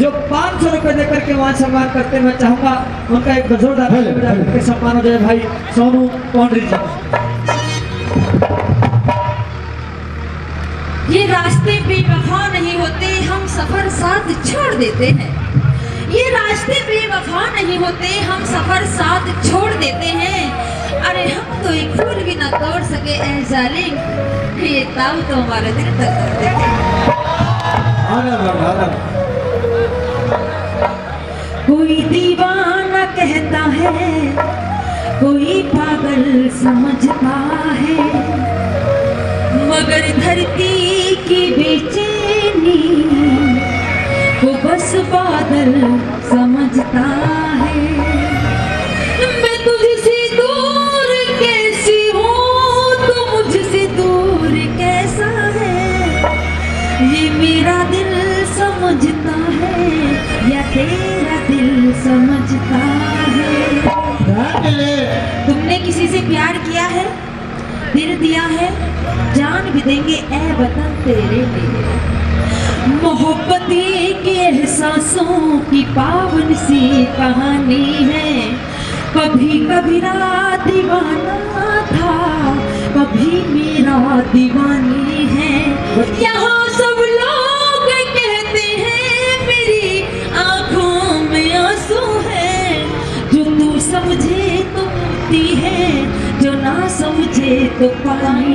जो पाँच सौ रुपये देकर के वहाँ सम्मान करते मैं चाहूँगा उनका एक जोरदार सम्मान हो जाए। भाई सोनू पाउंड्री जी। ये रास्ते बेवफा नहीं होते हम सफ़र साथ छोड़ देते हैं। ये रास्ते बेवफा नहीं होते हम सफ़र साथ छोड़ देते हैं। अरे हम तो एक फूल भी ना तोड़ सके ऐ जालिम। ये ताव तो हमारे दिल तक तोड़ देते हैं। आनंद आनंद कोई दीवाना कहता है, कोई पागल समझता है। मगर धरती की बेचैनी को बस बादल समझता है। समझता है। तुमने किसी से प्यार किया है? दिल दिया है? जान भी देंगे ए वतन तेरे मोहब्बत के एहसासों की पावन सी कहानी है। कभी कभी रात दीवाना था, कभी मेरा दीवानी है। यहाँ तो पानी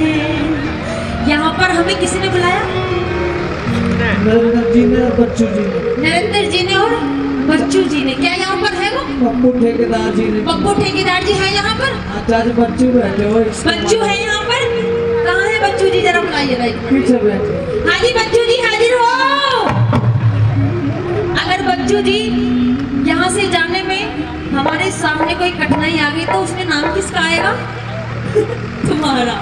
है। यहाँ पर हमें किसी ने बुलाया? नरेंद्र जी ने और बच्चू जी ने। नरेंद्र जी ने और बच्चू जी ने। क्या यहाँ पर है वो? पप्पू ठेकेदार जी ने। पप्पू ठेकेदार जी है यहाँ पर? आचार्य बच्चू बैठे हो। बच्चू है यहाँ पर? कहाँ है बच्चू जी? जरा बुलाइए भाई। पीछे बैठे। हाँ जी बच्चू जी हाजिर हो। अगर बच्चू जी यहाँ से जाने में हमारे सामने कोई कठिनाई आ गई तो उसमें नाम किसका आएगा? तुम्हारा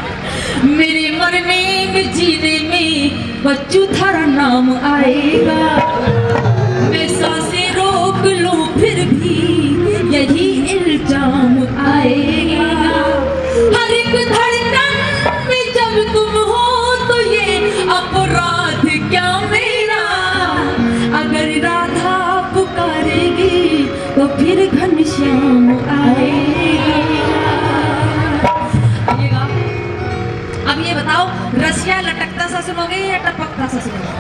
मेरे मरने में जीने में बच्चू थारा नाम आएगा। मैं साँसें रोक लूँ फिर भी यही इल्ज़ाम आएगा। रसिया लटकता सा सुनोगे या टपकता सा सुनोगे?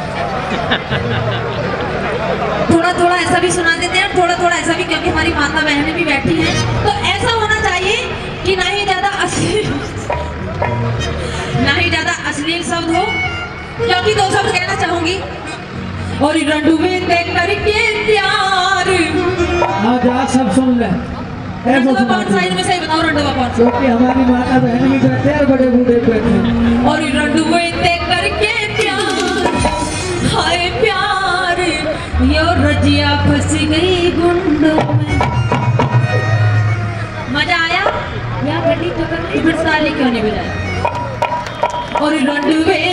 थोड़ा थोड़ा ऐसा भी सुना देते हैं थोड़ा थोड़ा ऐसा भी, क्योंकि हमारी माता बहनें भी बैठी हैं। तो ऐसा होना चाहिए कि ना ही ज़्यादा अश्लील ना ही ज़्यादा अश्लील शब्द हो, क्योंकि दो शब्द कहना चाहूँगी। और रंडुए तय करके प्यार। आज आज सब सुन ले। ऐसा ही बताओ क्योंकि हमारी माता बहन बैठे हैं बड़े बूढ़े हैं और करके प्यार हाय प्यार यो रजिया फंस गई गुंडों में मज़ा आया या ली फिर साली क्यों नहीं बजाया और रंडुए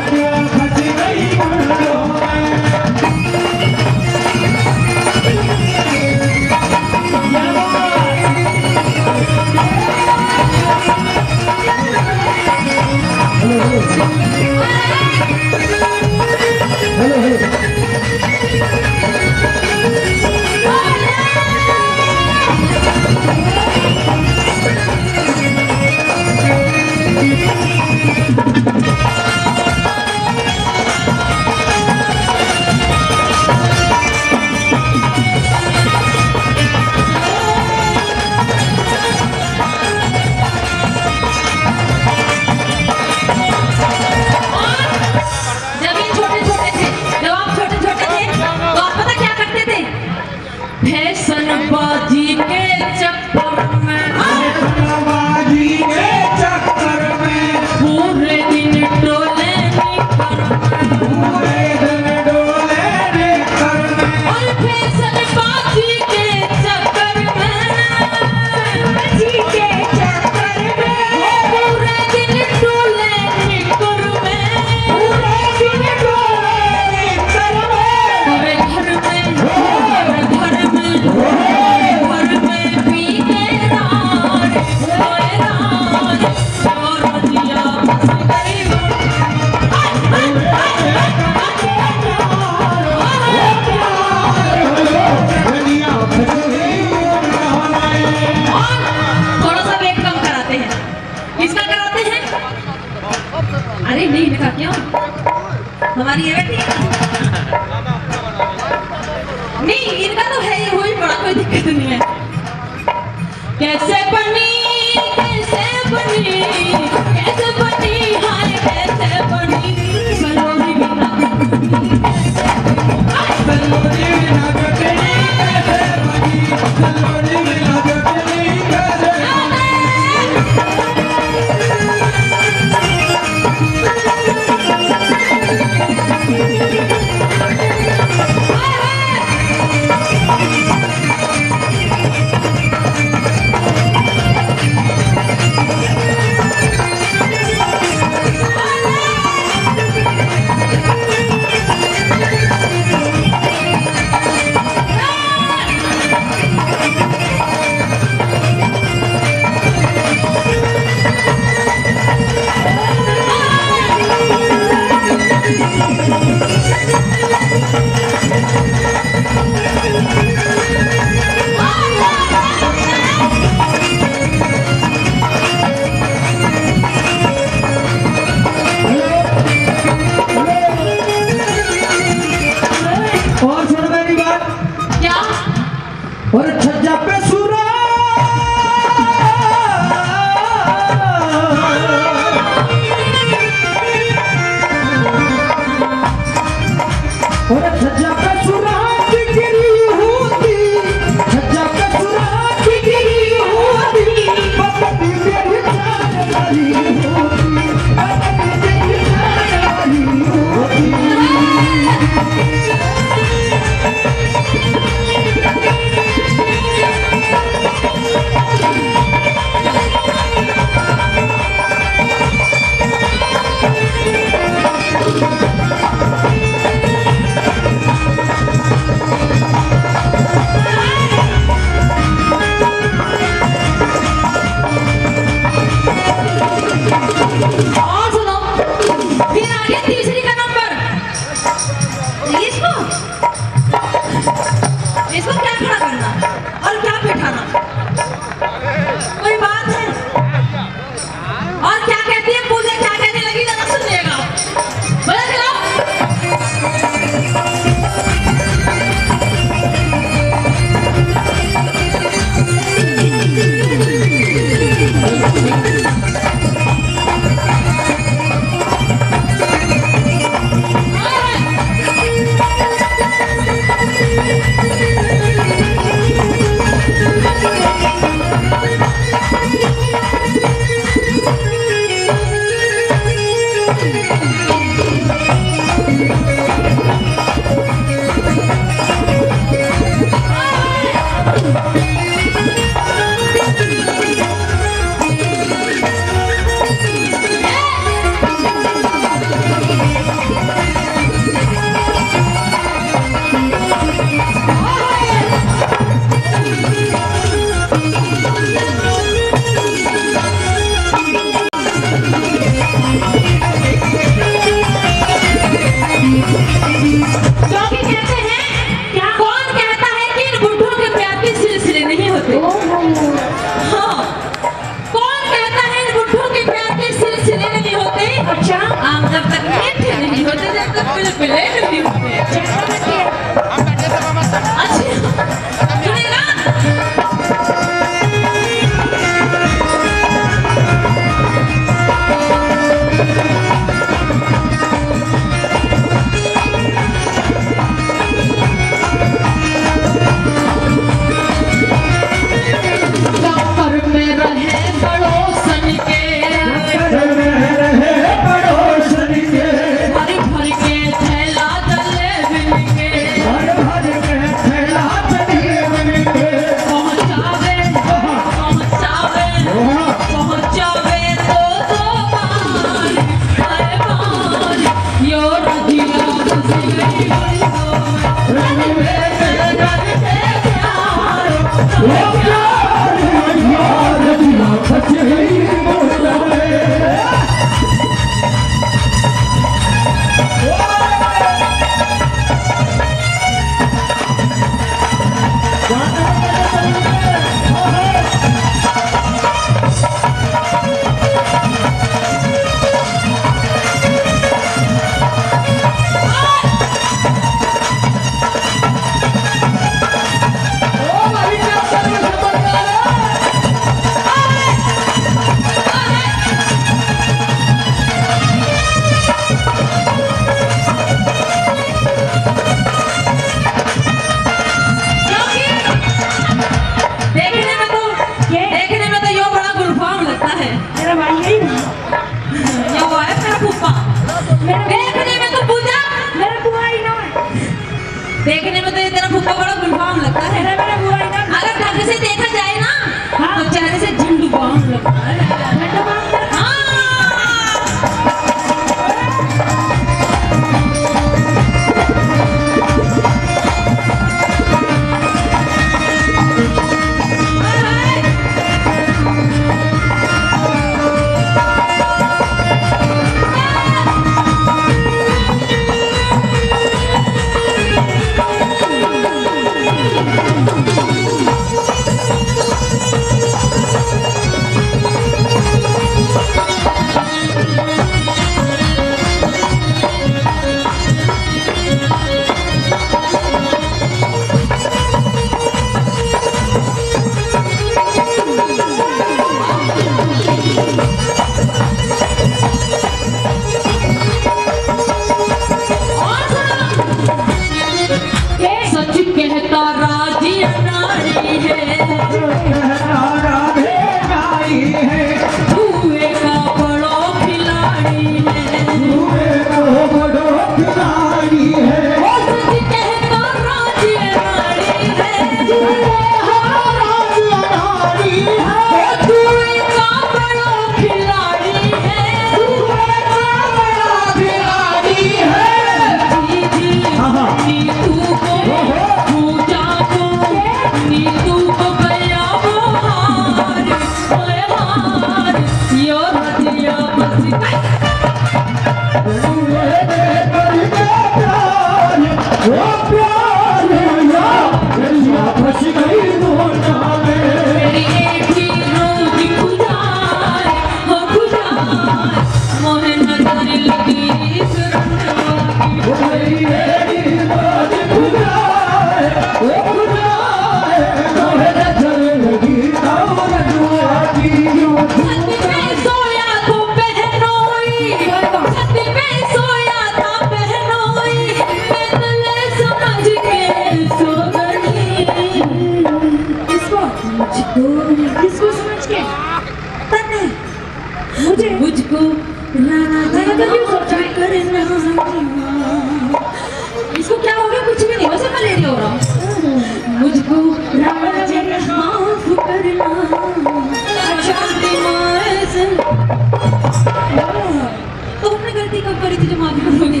तो हमने गलती करी थी जो माफ़ी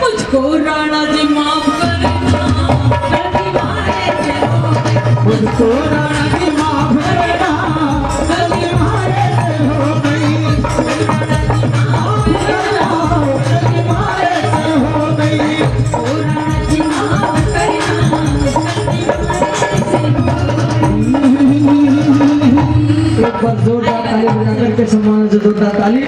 मुझको राणा जी मुझको राणा কালী